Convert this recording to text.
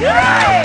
Yeah!